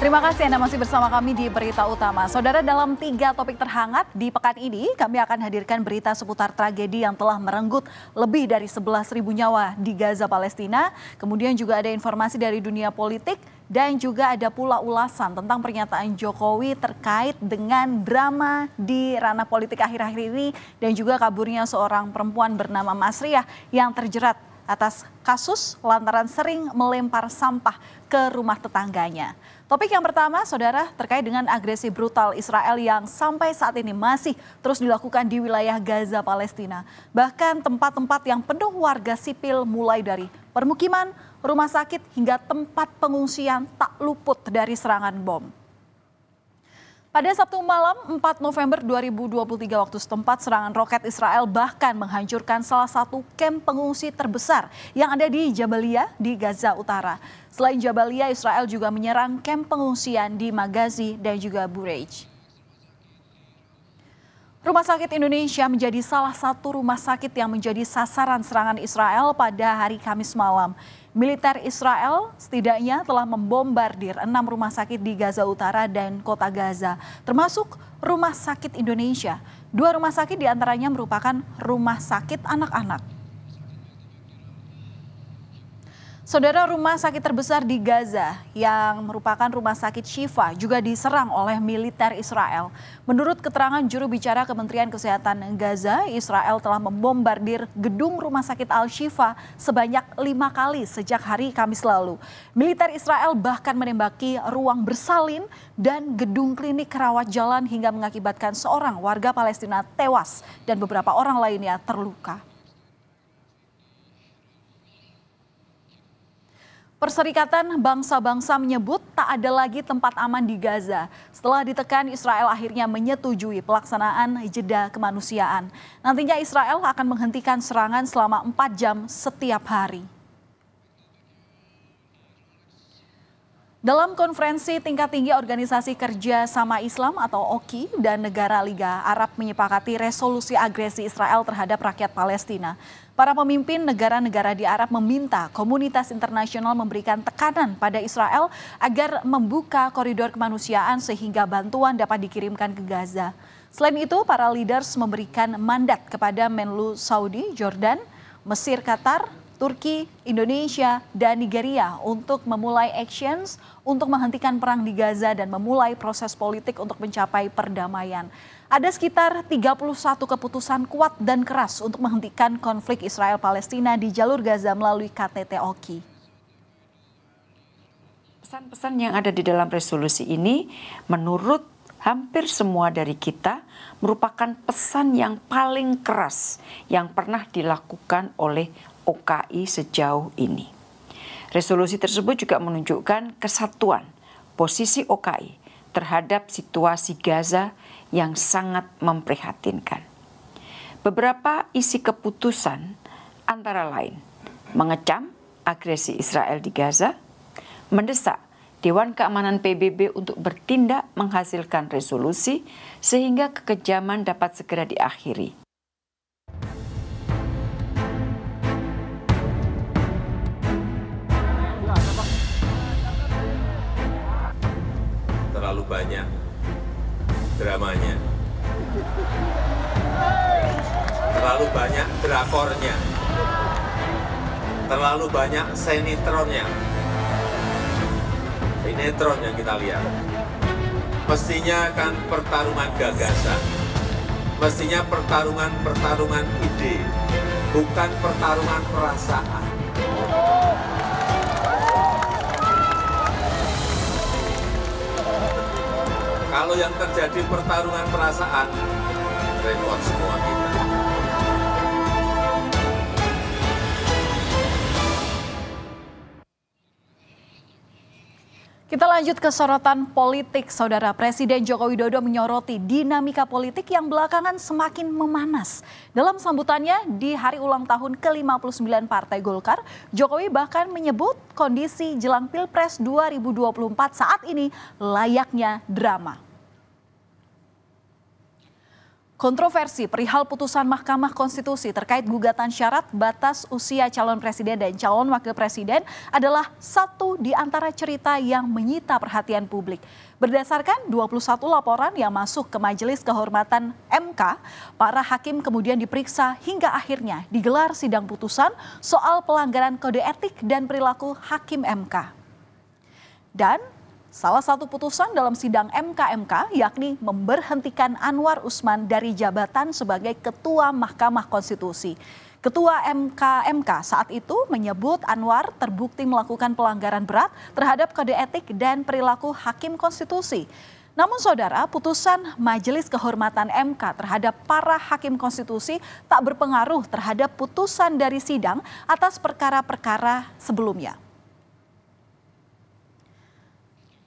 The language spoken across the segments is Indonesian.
Terima kasih Anda masih bersama kami di Berita Utama. Saudara, dalam tiga topik terhangat di pekan ini, kami akan hadirkan berita seputar tragedi yang telah merenggut lebih dari 11.000 nyawa di Gaza, Palestina. Kemudian juga ada informasi dari dunia politik dan juga ada pula ulasan tentang pernyataan Jokowi terkait dengan drama di ranah politik akhir-akhir ini dan juga kaburnya seorang perempuan bernama Masriah yang terjerat atas kasus lantaran sering melempar sampah ke rumah tetangganya. Topik yang pertama, saudara, terkait dengan agresi brutal Israel yang sampai saat ini masih terus dilakukan di wilayah Gaza, Palestina. Bahkan tempat-tempat yang penuh warga sipil mulai dari permukiman, rumah sakit, hingga tempat pengungsian tak luput dari serangan bom. Pada Sabtu malam 4 November 2023 waktu setempat serangan roket Israel bahkan menghancurkan salah satu kamp pengungsi terbesar yang ada di Jabalia di Gaza Utara. Selain Jabalia, Israel juga menyerang kamp pengungsian di Magazi dan juga Burej. Rumah Sakit Indonesia menjadi salah satu rumah sakit yang menjadi sasaran serangan Israel pada hari Kamis malam. Militer Israel setidaknya telah membombardir enam rumah sakit di Gaza Utara dan kota Gaza, termasuk Rumah Sakit Indonesia. Dua rumah sakit di antaranya merupakan rumah sakit anak-anak. Saudara rumah sakit terbesar di Gaza yang merupakan rumah sakit Shifa juga diserang oleh militer Israel. Menurut keterangan juru bicara Kementerian Kesehatan Gaza, Israel telah membombardir gedung rumah sakit Al-Shifa sebanyak lima kali sejak hari Kamis lalu. Militer Israel bahkan menembaki ruang bersalin dan gedung klinik rawat jalan hingga mengakibatkan seorang warga Palestina tewas dan beberapa orang lainnya terluka. Perserikatan Bangsa-Bangsa menyebut tak ada lagi tempat aman di Gaza setelah ditekan Israel akhirnya menyetujui pelaksanaan jeda kemanusiaan. Nantinya Israel akan menghentikan serangan selama 4 jam setiap hari. Dalam konferensi tingkat tinggi Organisasi Kerja Sama Islam atau OKI dan negara Liga Arab menyepakati resolusi agresi Israel terhadap rakyat Palestina. Para pemimpin negara-negara di Arab meminta komunitas internasional memberikan tekanan pada Israel agar membuka koridor kemanusiaan sehingga bantuan dapat dikirimkan ke Gaza. Selain itu, para leaders memberikan mandat kepada Menlu Saudi, Jordan, Mesir, Qatar, Turki, Indonesia, dan Nigeria untuk memulai actions untuk menghentikan perang di Gaza dan memulai proses politik untuk mencapai perdamaian. Ada sekitar 31 keputusan kuat dan keras untuk menghentikan konflik Israel-Palestina di jalur Gaza melalui KTT OKI. Pesan-pesan yang ada di dalam resolusi ini menurut hampir semua dari kita merupakan pesan yang paling keras yang pernah dilakukan oleh OKI sejauh ini. Resolusi tersebut juga menunjukkan kesatuan posisi OKI terhadap situasi Gaza yang sangat memprihatinkan. Beberapa isi keputusan antara lain mengecam agresi Israel di Gaza, mendesak Dewan Keamanan PBB untuk bertindak menghasilkan resolusi sehingga kekejaman dapat segera diakhiri. terlalu banyak dramanya. Terlalu banyak drakornya. Terlalu banyak senitronnya. Sinetron yang kita lihat. Mestinya kan pertarungan gagasan. Mestinya pertarungan-pertarungan ide. Bukan pertarungan perasaan. Kalau yang terjadi pertarungan perasaan, repot semua kita. Kita lanjut ke sorotan politik, Saudara Presiden Joko Widodo menyoroti dinamika politik yang belakangan semakin memanas. Dalam sambutannya di hari ulang tahun ke-59 Partai Golkar, Jokowi bahkan menyebut kondisi jelang Pilpres 2024 saat ini layaknya drama. Kontroversi perihal putusan Mahkamah Konstitusi terkait gugatan syarat batas usia calon presiden dan calon wakil presiden adalah satu di antara cerita yang menyita perhatian publik. Berdasarkan 21 laporan yang masuk ke Majelis Kehormatan MK, para hakim kemudian diperiksa hingga akhirnya digelar sidang putusan soal pelanggaran kode etik dan perilaku hakim MK. Dan Salah satu putusan dalam sidang MKMK yakni memberhentikan Anwar Usman dari jabatan sebagai Ketua Mahkamah Konstitusi. Ketua MKMK saat itu menyebut Anwar terbukti melakukan pelanggaran berat terhadap kode etik dan perilaku hakim konstitusi. Namun saudara, putusan Majelis Kehormatan MK terhadap para hakim konstitusi tak berpengaruh terhadap putusan dari sidang atas perkara-perkara sebelumnya.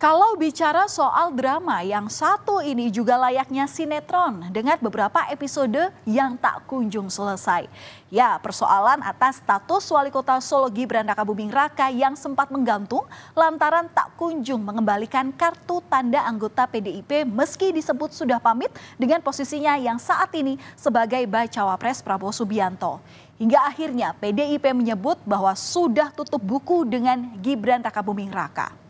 Kalau bicara soal drama yang satu ini juga layaknya sinetron dengan beberapa episode yang tak kunjung selesai. Ya, persoalan atas status wali kota Solo Gibran Raka Buming Raka yang sempat menggantung lantaran tak kunjung mengembalikan kartu tanda anggota PDIP meski disebut sudah pamit dengan posisinya yang saat ini sebagai bacawa pres Prabowo Subianto. Hingga akhirnya PDIP menyebut bahwa sudah tutup buku dengan Gibran Raka Buming Raka.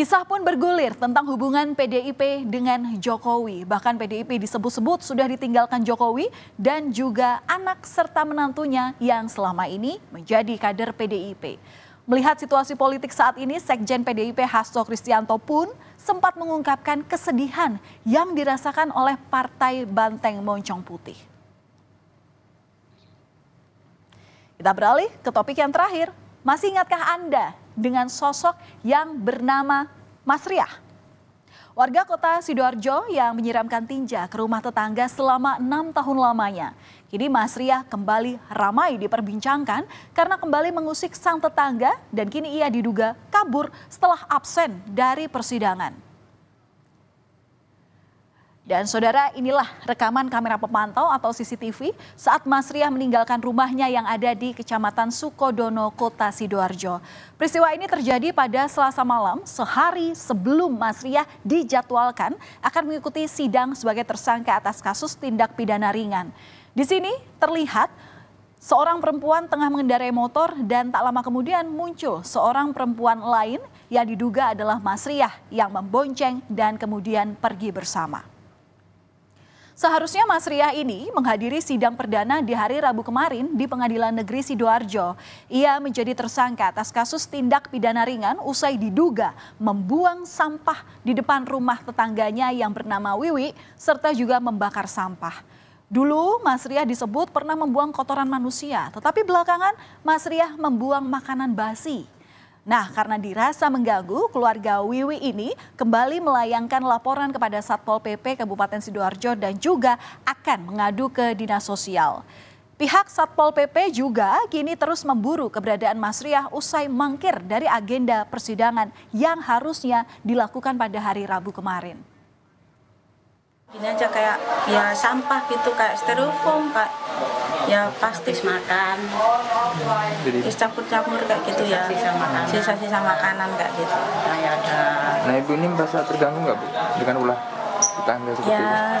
Kisah pun bergulir tentang hubungan PDIP dengan Jokowi. Bahkan PDIP disebut-sebut sudah ditinggalkan Jokowi dan juga anak serta menantunya yang selama ini menjadi kader PDIP. Melihat situasi politik saat ini, Sekjen PDIP Hasto Kristianto pun sempat mengungkapkan kesedihan yang dirasakan oleh Partai Banteng Moncong Putih. Kita beralih ke topik yang terakhir. Masih ingatkah Anda dengan sosok yang bernama Mas Riah. Warga kota Sidoarjo yang menyiramkan tinja ke rumah tetangga selama enam tahun lamanya. Kini Mas Riah kembali ramai diperbincangkan karena kembali mengusik sang tetangga dan kini ia diduga kabur setelah absen dari persidangan. Dan saudara inilah rekaman kamera pemantau atau CCTV saat Mas Riah meninggalkan rumahnya yang ada di Kecamatan Sukodono, Kota Sidoarjo. Peristiwa ini terjadi pada selasa malam sehari sebelum Mas Riah dijadwalkan akan mengikuti sidang sebagai tersangka atas kasus tindak pidana ringan. Di sini terlihat seorang perempuan tengah mengendarai motor dan tak lama kemudian muncul seorang perempuan lain yang diduga adalah Mas Riah yang membonceng dan kemudian pergi bersama. Seharusnya Mas Ria ini menghadiri sidang perdana di hari Rabu kemarin di Pengadilan Negeri Sidoarjo. Ia menjadi tersangka atas kasus tindak pidana ringan usai diduga membuang sampah di depan rumah tetangganya yang bernama Wiwi serta juga membakar sampah. Dulu Mas Ria disebut pernah membuang kotoran manusia, tetapi belakangan Mas Ria membuang makanan basi. Nah, karena dirasa mengganggu, keluarga Wiwi ini kembali melayangkan laporan kepada Satpol PP Kabupaten Sidoarjo dan juga akan mengadu ke Dinas Sosial. Pihak Satpol PP juga kini terus memburu keberadaan Mas Riah usai mangkir dari agenda persidangan yang harusnya dilakukan pada hari Rabu kemarin. Ini aja kayak ya sampah gitu kayak styrofoam kayak ya pasti makan. Jadi campur-campur kayak gitu ya. Sisa makanan. Sisa-sisa makanan kayak gitu. Kayak ada. Nah ibu ini merasa terganggu nggak bu dengan ulah tetangga seperti ya, ini?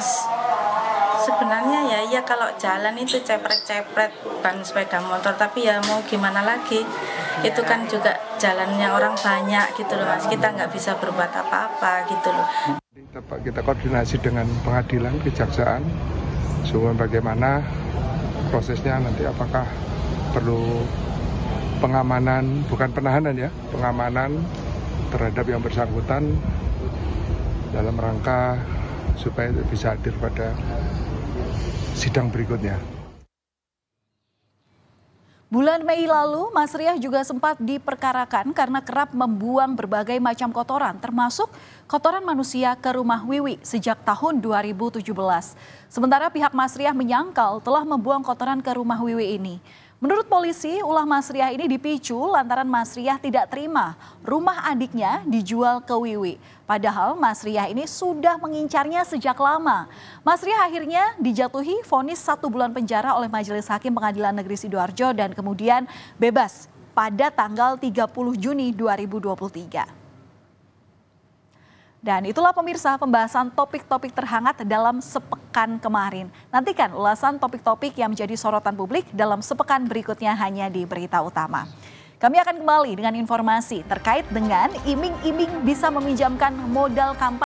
Sebenarnya ya ya kalau jalan itu cepret-cepret ban sepeda motor tapi ya mau gimana lagi itu kan juga jalannya orang banyak gitu loh mas. Kita nggak bisa berbuat apa-apa gitu loh. Kita koordinasi dengan pengadilan, kejaksaan, supaya bagaimana prosesnya nanti apakah perlu pengamanan, bukan penahanan ya, pengamanan terhadap yang bersangkutan dalam rangka supaya bisa hadir pada sidang berikutnya. Bulan Mei lalu, Mas Riah juga sempat diperkarakan karena kerap membuang berbagai macam kotoran, termasuk kotoran manusia ke rumah Wiwi sejak tahun 2017. Sementara pihak Mas Riah menyangkal telah membuang kotoran ke rumah Wiwi ini. Menurut polisi, ulah Mas Riah ini dipicu lantaran Mas Riah tidak terima rumah adiknya dijual ke Wiwi. Padahal Mas Riah ini sudah mengincarnya sejak lama. Mas Riah akhirnya dijatuhi vonis satu bulan penjara oleh Majelis Hakim Pengadilan Negeri Sidoarjo dan kemudian bebas pada tanggal 30 Juni 2023. Dan itulah pemirsa pembahasan topik-topik terhangat dalam sepekan kemarin. Nantikan ulasan topik-topik yang menjadi sorotan publik dalam sepekan berikutnya hanya di Berita Utama. Kami akan kembali dengan informasi terkait dengan iming-iming bisa meminjamkan modal kampanye